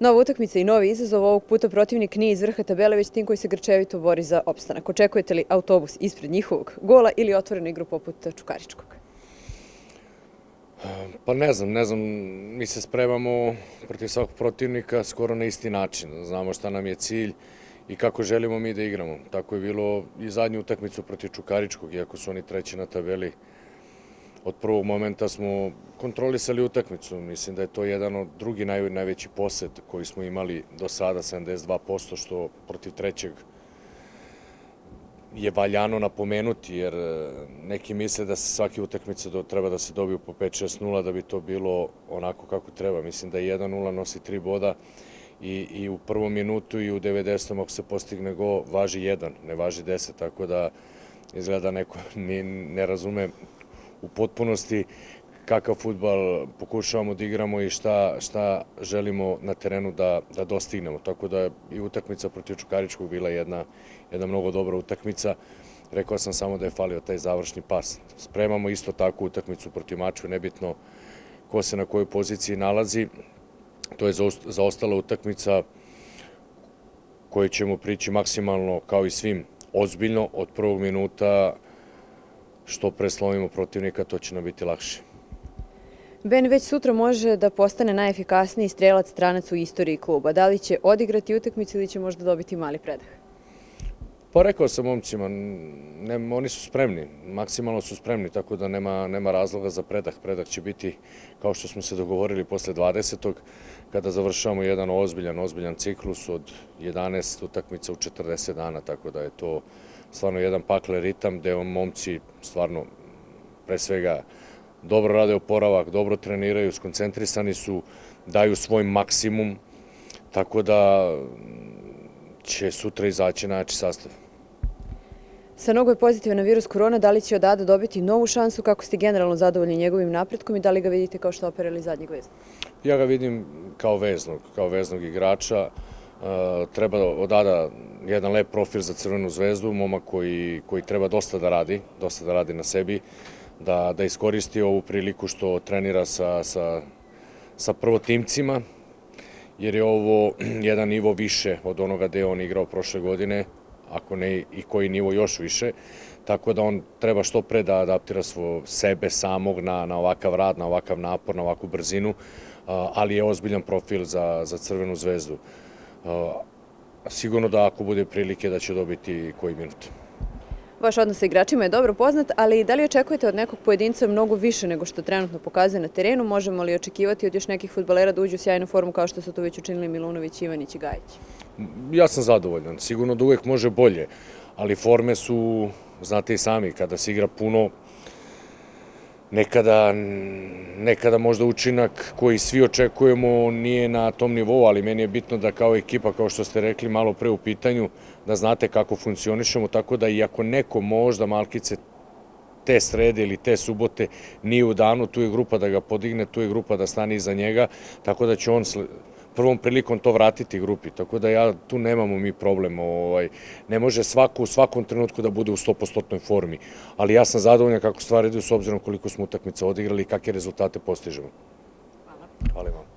Nova utakmica i novi izazov, ovog puta protivnik nije iz vrha tabele, već tim koji se grčevito bori za opstanak. Očekujete li autobus ispred njihovog gola ili otvorenu igru poput Čukaričkog? Pa ne znam, ne znam, mi se spremamo protiv svakog protivnika skoro na isti način. Znamo šta nam je cilj i kako želimo mi da igramo. Tako je bilo i zadnju utakmicu protiv Čukaričkog, iako su oni treći na tabeli. Od prvog momenta smo kontrolisali utakmicu. Mislim da je to jedan od drugi naj, najveći posed koji smo imali do sada, 72%, što protiv trećeg je valjano napomenuti, jer e, neki misle da se svaki utakmica do, treba da se dobiju po 5-6-0 da bi to bilo onako kako treba. Mislim da 1-0 nosi 3 boda i, i u prvom minutu i u 90. ako se postigne go, važi 1, ne važi 10, tako da izgleda neko ne razume u potpunosti kakav futbal pokušavamo da igramo i šta, šta želimo na terenu da, da dostignemo. Tako da i utakmica protiv Čukaričkog bila jedna, jedna mnogo dobra utakmica. Rekao sam samo da je falio taj završni pas. Spremamo isto takvu utakmicu protiv Mačve, nebitno ko se na kojoj poziciji nalazi. To je zaostala utakmica koju ćemo prići maksimalno kao i svim ozbiljno od prvog minuta što preslovimo protivnika, to će nam biti lakše. Ben već sutra može da postane najefikasniji strelac stranac u istoriji kluba. Da li će odigrati utakmicu ili će možda dobiti mali predah? Pa rekao sam momcima, ne, oni su spremni, maksimalno su spremni, tako da nema, nema razloga za predah. Predah će biti, kao što smo se dogovorili, posle 20. kada završavamo jedan ozbiljan, ozbiljan ciklus od 11 utakmica u 40 dana, tako da je to stvarno jedan pakle ritam gde momci stvarno pre svega dobro rade oporavak, dobro treniraju, skoncentrisani su, daju svoj maksimum, tako da će sutra izaći najjači sastav. Sa mnogo je pozitivan virus korona, da li će od Ada dobiti novu šansu, kako ste generalno zadovoljni njegovim napretkom i da li ga vidite kao što opera ili zadnjeg veznog? Ja ga vidim kao veznog, kao veznog igrača. Treba od Ada jedan lep profil za Crvenu zvezdu, momak koji, koji treba dosta da radi, dosta da radi na sebi, da, da iskoristi ovu priliku što trenira sa, sa, sa prvotimcima, jer je ovo jedan nivo više od onoga gde on igrao prošle godine, ako ne i koji nivo još više, tako da on treba što pre da adaptira svo sebe samog na, na ovakav rad, na ovakav napor, na ovakvu brzinu, ali je ozbiljan profil za, za Crvenu zvezdu. Sigurno da ako bude prilike da će dobiti koji minut. Vaš odnos sa igračima je dobro poznat, ali da li očekujete od nekog pojedinca mnogo više nego što trenutno pokazuje na terenu? Možemo li očekivati od još nekih futbalera da uđu u sjajnu formu kao što su to već učinili Milunović, Ivanić i Gajić? Ja sam zadovoljan. Sigurno da uvek može bolje, ali forme su, znate i sami, kada se igra puno, nekada, nekada možda učinak koji svi očekujemo nije na tom nivou, ali meni je bitno da kao ekipa, kao što ste rekli malo pre u pitanju, da znate kako funkcionišemo, tako da i ako neko možda malkice te srede ili te subote nije u danu, tu je grupa da ga podigne, tu je grupa da stane iza njega, tako da će on prvom prilikom to vratiti grupi, tako da ja tu nemamo mi problem. Ovaj, ne može svako u svakom trenutku da bude u 100% formi, ali ja sam zadovoljan kako stvari idu s obzirom koliko smo utakmica odigrali i kakve rezultate postižemo. Hvala. Hvala vam.